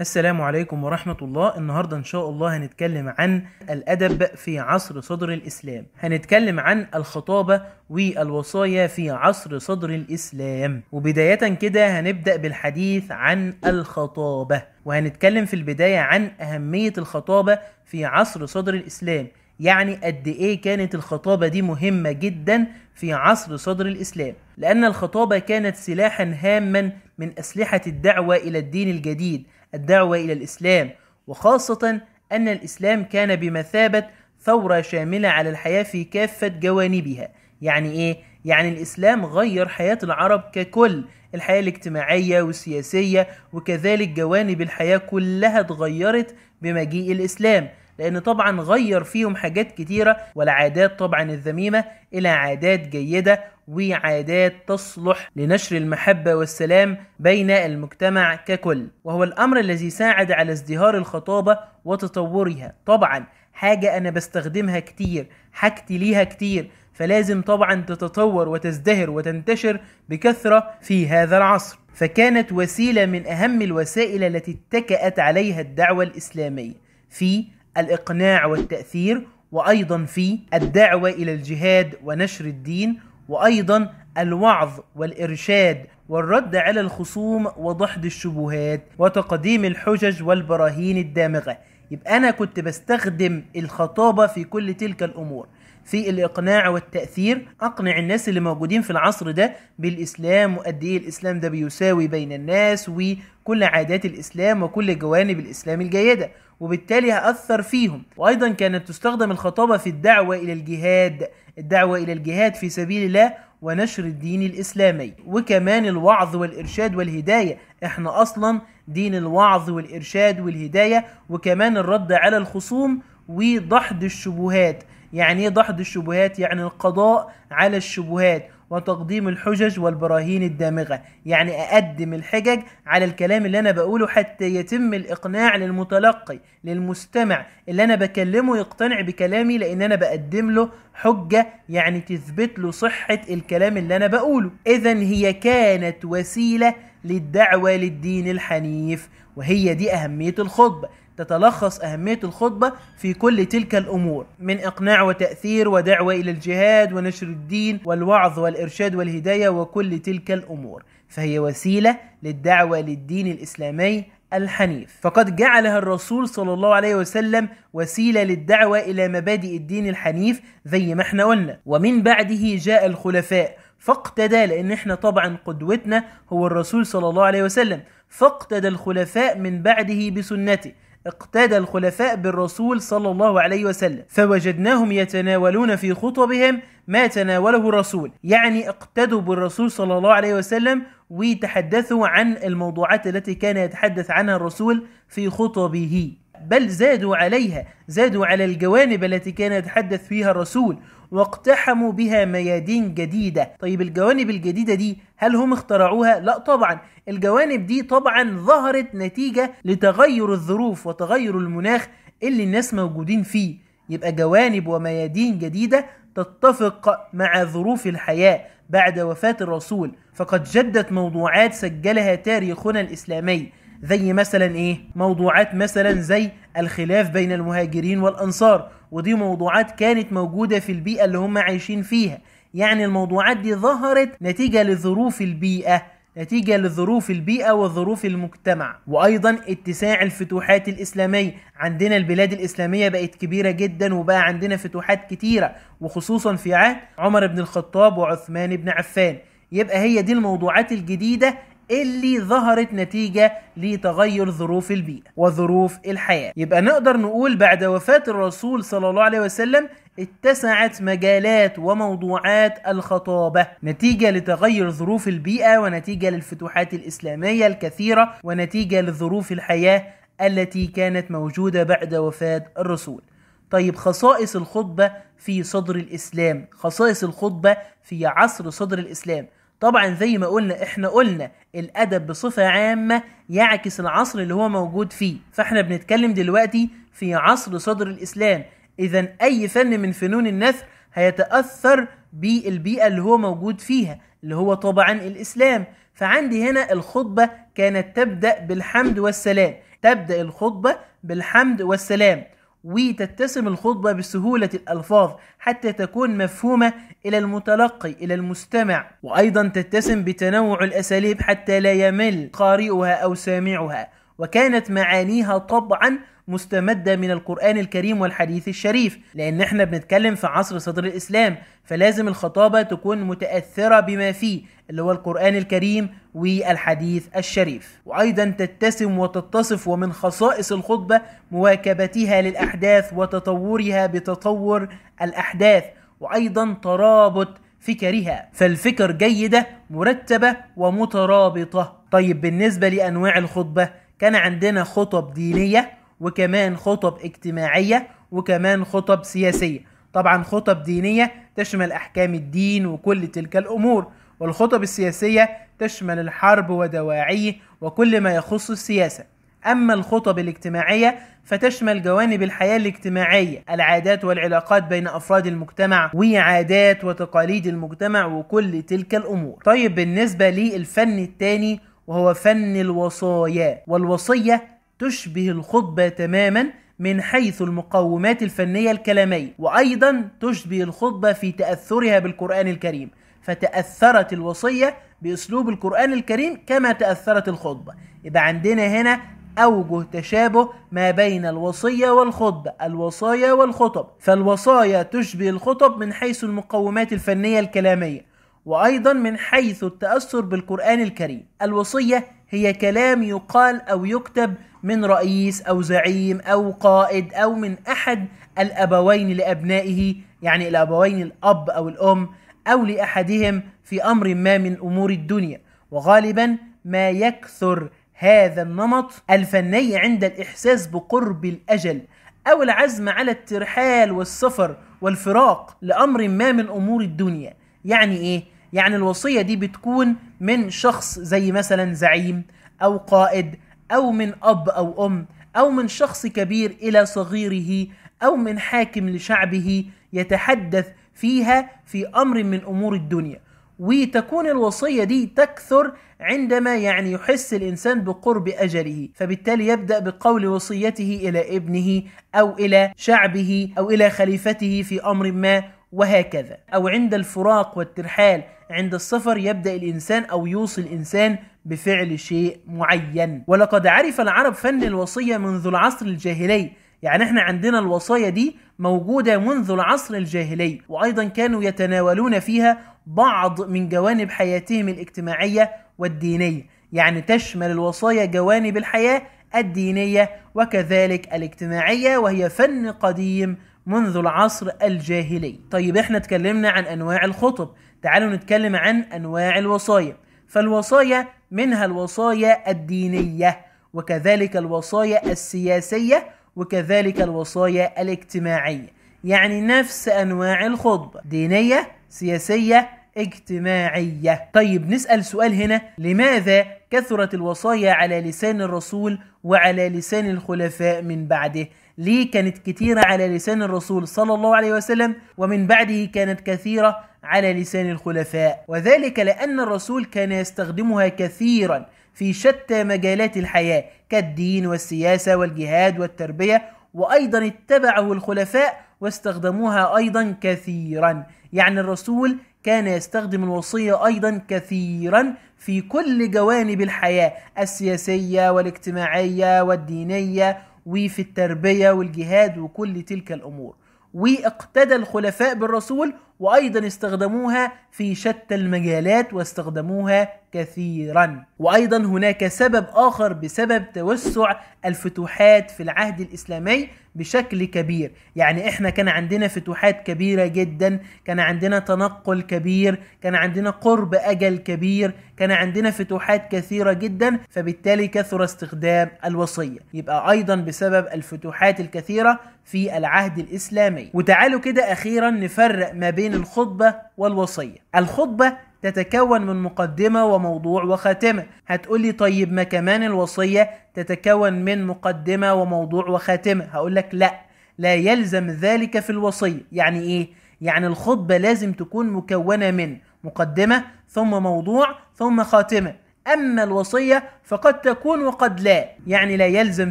السلام عليكم ورحمة الله. النهاردة إن شاء الله هنتكلم عن الأدب في عصر صدر الإسلام. هنتكلم عن الخطابة والوصايا في عصر صدر الإسلام. وبداية كده هنبدأ بالحديث عن الخطابة. وهنتكلم في البداية عن أهمية الخطابة في عصر صدر الإسلام. يعني قد إيه كانت الخطابة دي مهمة جدا في عصر صدر الإسلام. لأن الخطابة كانت سلاحا هاما من أسلحة الدعوة إلى الدين الجديد. الدعوة إلى الإسلام وخاصة أن الإسلام كان بمثابة ثورة شاملة على الحياة في كافة جوانبها يعني إيه؟ يعني الإسلام غير حياة العرب ككل الحياة الاجتماعية والسياسية وكذلك جوانب الحياة كلها اتغيرت بمجيء الإسلام لأن طبعا غير فيهم حاجات كتيرة والعادات طبعا الذميمة إلى عادات جيدة وعادات تصلح لنشر المحبة والسلام بين المجتمع ككل. وهو الأمر الذي ساعد على ازدهار الخطابة وتطورها. طبعا حاجة أنا بستخدمها كتير حاجتي ليها كتير فلازم طبعا تتطور وتزدهر وتنتشر بكثرة في هذا العصر. فكانت وسيلة من أهم الوسائل التي اتكأت عليها الدعوة الإسلامية في الإقناع والتأثير وأيضا في الدعوة إلى الجهاد ونشر الدين وأيضا الوعظ والإرشاد والرد على الخصوم وضحد الشبهات وتقديم الحجج والبراهين الدامغة. يبقى أنا كنت بستخدم الخطابة في كل تلك الأمور. في الإقناع والتأثير. أقنع الناس اللي موجودين في العصر ده بالإسلام وقد إيه الإسلام ده بيساوي بين الناس وكل عادات الإسلام وكل جوانب الإسلام الجيدة وبالتالي هأثر فيهم. وأيضا كانت تستخدم الخطابة في الدعوة إلى الجهاد الدعوة إلى الجهاد في سبيل الله ونشر الدين الإسلامي. وكمان الوعظ والإرشاد والهداية. إحنا أصلا دين الوعظ والإرشاد والهداية وكمان الرد على الخصوم وضحد الشبهات. يعني إيه ضحد الشبهات يعني القضاء على الشبهات وتقديم الحجج والبراهين الدامغة. يعني أقدم الحجج على الكلام اللي أنا بقوله حتى يتم الإقناع للمتلقي للمستمع. اللي أنا بكلمه يقتنع بكلامي لأن أنا بقدم له حجة يعني تثبت له صحة الكلام اللي أنا بقوله. إذا هي كانت وسيلة للدعوة للدين الحنيف وهي دي أهمية الخطبة. تتلخص أهمية الخطبة في كل تلك الأمور من إقناع وتأثير ودعوة إلى الجهاد ونشر الدين والوعظ والإرشاد والهداية وكل تلك الأمور فهي وسيلة للدعوة للدين الإسلامي الحنيف. فقد جعلها الرسول صلى الله عليه وسلم وسيلة للدعوة إلى مبادئ الدين الحنيف زي ما إحنا قلنا. ومن بعده جاء الخلفاء فاقتدى لأن إحنا طبعا قدوتنا هو الرسول صلى الله عليه وسلم فاقتدى الخلفاء من بعده بسنته. اقتدى الخلفاء بالرسول صلى الله عليه وسلم فوجدناهم يتناولون في خطبهم ما تناوله الرسول. يعني اقتدوا بالرسول صلى الله عليه وسلم وتحدثوا عن الموضوعات التي كان يتحدث عنها الرسول في خطبه. بل زادوا عليها زادوا على الجوانب التي كان يتحدث فيها الرسول واقتحموا بها ميادين جديدة. طيب الجوانب الجديدة دي هل هم اخترعوها؟ لا طبعا. الجوانب دي طبعا ظهرت نتيجة لتغير الظروف وتغير المناخ اللي الناس موجودين فيه. يبقى جوانب وميادين جديدة تتفق مع ظروف الحياة بعد وفاة الرسول. فقد جدت موضوعات سجلها تاريخنا الإسلامي. زي مثلا إيه؟ موضوعات مثلا زي الخلاف بين المهاجرين والأنصار ودي موضوعات كانت موجودة في البيئة اللي هم عايشين فيها. يعني الموضوعات دي ظهرت نتيجة لظروف البيئة نتيجة لظروف البيئة وظروف المجتمع. وأيضا اتساع الفتوحات الإسلامية. عندنا البلاد الإسلامية بقت كبيرة جدا وبقى عندنا فتوحات كتيرة وخصوصا في عهد عمر بن الخطاب وعثمان بن عفان. يبقى هي دي الموضوعات الجديدة اللي ظهرت نتيجة لتغير ظروف البيئة وظروف الحياة. يبقى نقدر نقول بعد وفاة الرسول صلى الله عليه وسلم اتسعت مجالات وموضوعات الخطابة. نتيجة لتغير ظروف البيئة ونتيجة للفتوحات الإسلامية الكثيرة ونتيجة لظروف الحياة التي كانت موجودة بعد وفاة الرسول. طيب خصائص الخطبة في صدر الإسلام خصائص الخطبة في عصر صدر الإسلام طبعا زي ما قلنا إحنا قلنا الأدب بصفة عامة يعكس العصر اللي هو موجود فيه. فإحنا بنتكلم دلوقتي في عصر صدر الإسلام. اذا أي فن من فنون النثر هيتأثر بالبيئة اللي هو موجود فيها اللي هو طبعا الإسلام. فعندي هنا الخطبة كانت تبدأ بالحمد والسلام. تبدأ الخطبة بالحمد والسلام. وتتسم الخطبة بسهولة الألفاظ حتى تكون مفهومة إلى المتلقي إلى المستمع. وأيضا تتسم بتنوع الأساليب حتى لا يمل قارئها أو سامعها. وكانت معانيها طبعا مستمدة من القرآن الكريم والحديث الشريف. لأن إحنا بنتكلم في عصر صدر الإسلام فلازم الخطابة تكون متأثرة بما فيه اللي هو القرآن الكريم والحديث الشريف. وأيضا تتسم وتتصف ومن خصائص الخطبة مواكبتها للأحداث وتطورها بتطور الأحداث وأيضا ترابط فكرها. فالفكر جيدة مرتبة ومترابطة. طيب بالنسبة لأنواع الخطبة كان عندنا خطب دينية وكمان خطب اجتماعية وكمان خطب سياسية. طبعا خطب دينية تشمل أحكام الدين وكل تلك الأمور. والخطب السياسية تشمل الحرب ودواعيه وكل ما يخص السياسة. أما الخطب الاجتماعية فتشمل جوانب الحياة الاجتماعية العادات والعلاقات بين أفراد المجتمع وعادات وتقاليد المجتمع وكل تلك الأمور. طيب بالنسبة للفن الثاني وهو فن الوصايا والوصية تشبه الخطبة تماما من حيث المقومات الفنية الكلامية وأيضا تشبه الخطبة في تأثرها بالقرآن الكريم. فتأثرت الوصية بأسلوب القرآن الكريم كما تأثرت الخطبة. يبقى عندنا هنا أوجه تشابه ما بين الوصية والخطبة الوصايا والخطب. فالوصايا تشبه الخطب من حيث المقومات الفنية الكلامية وأيضا من حيث التأثر بالقرآن الكريم. الوصية هي كلام يقال أو يكتب من رئيس أو زعيم أو قائد أو من أحد الأبوين لأبنائه يعني الأبوين الأب أو الأم أو لأحدهم في أمر ما من أمور الدنيا وغالبا ما يكثر هذا النمط الفني عند الإحساس بقرب الأجل أو العزم على الترحال والسفر والفراق لأمر ما من أمور الدنيا يعني إيه؟ يعني الوصية دي بتكون من شخص زي مثلا زعيم أو قائد أو من أب أو أم أو من شخص كبير إلى صغيره أو من حاكم لشعبه يتحدث فيها في أمر من أمور الدنيا. وتكون الوصية دي تكثر عندما يعني يحس الإنسان بقرب أجله. فبالتالي يبدأ بقول وصيته إلى ابنه أو إلى شعبه أو إلى خليفته في أمر ما وهكذا. أو عند الفراق والترحال عند السفر يبدأ الإنسان أو يوصي الإنسان بفعل شيء معين. ولقد عرف العرب فن الوصية منذ العصر الجاهلي. يعني إحنا عندنا الوصايا دي موجودة منذ العصر الجاهلي وأيضا كانوا يتناولون فيها بعض من جوانب حياتهم الاجتماعية والدينية يعني تشمل الوصايا جوانب الحياة الدينية وكذلك الاجتماعية وهي فن قديم منذ العصر الجاهلي. طيب إحنا اتكلمنا عن أنواع الخطب. تعالوا نتكلم عن أنواع الوصايا. فالوصايا منها الوصايا الدينية وكذلك الوصايا السياسية وكذلك الوصايا الاجتماعية. يعني نفس أنواع الخطبة. دينية سياسية اجتماعية. طيب نسأل سؤال هنا. لماذا كثرت الوصايا على لسان الرسول وعلى لسان الخلفاء من بعده؟ ليه كانت كثيرة على لسان الرسول صلى الله عليه وسلم ومن بعده كانت كثيرة على لسان الخلفاء؟ وذلك لأن الرسول كان يستخدمها كثيرا. في شتى مجالات الحياة كالدين والسياسة والجهاد والتربية وأيضا اتبعه الخلفاء واستخدموها أيضا كثيرا. يعني الرسول كان يستخدم الوصية أيضا كثيرا في كل جوانب الحياة السياسية والاجتماعية والدينية وفي التربية والجهاد وكل تلك الأمور. وإقتدى الخلفاء بالرسول وأيضا استخدموها في شتى المجالات واستخدموها كثيرا. وأيضا هناك سبب آخر بسبب توسع الفتوحات في العهد الإسلامي بشكل كبير. يعني إحنا كان عندنا فتوحات كبيرة جدا كان عندنا تنقل كبير كان عندنا قرب أجل كبير كان عندنا فتوحات كثيرة جدا فبالتالي كثر استخدام الوصية. يبقى أيضا بسبب الفتوحات الكثيرة في العهد الإسلامي. وتعالوا كده أخيرا نفرق ما بين الخطبة والوصية. الخطبة تتكون من مقدمة وموضوع وخاتمة. هتقولي طيب ما كمان الوصية تتكون من مقدمة وموضوع وخاتمة. هقولك لا لا يلزم ذلك في الوصية. يعني إيه؟ يعني الخطبة لازم تكون مكونة من مقدمة ثم موضوع ثم خاتمة. أما الوصية فقد تكون وقد لا. يعني لا يلزم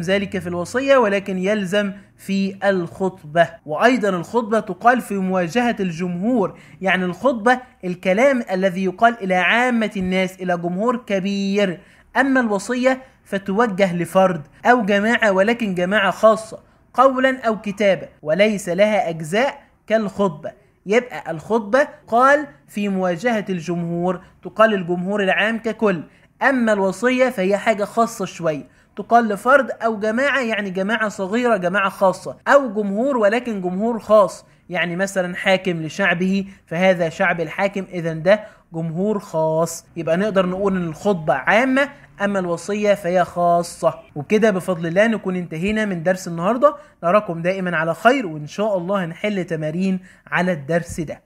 ذلك في الوصية ولكن يلزم في الخطبة. وأيضا الخطبة تقال في مواجهة الجمهور. يعني الخطبة الكلام الذي يقال إلى عامة الناس إلى جمهور كبير. أما الوصية فتوجه لفرد أو جماعة ولكن جماعة خاصة قولا أو كتابة وليس لها أجزاء كالخطبة. يبقى الخطبة قال في مواجهة الجمهور تقال الجمهور العام ككل. أما الوصية فهي حاجة خاصة شوية. تقال لفرد أو جماعة يعني جماعة صغيرة جماعة خاصة أو جمهور ولكن جمهور خاص. يعني مثلا حاكم لشعبه فهذا شعب الحاكم إذا ده جمهور خاص. يبقى نقدر نقول إن الخطبة عامة أما الوصية فهي خاصة. وكده بفضل الله نكون انتهينا من درس النهاردة. نراكم دائما على خير وإن شاء الله هنحل تمارين على الدرس ده.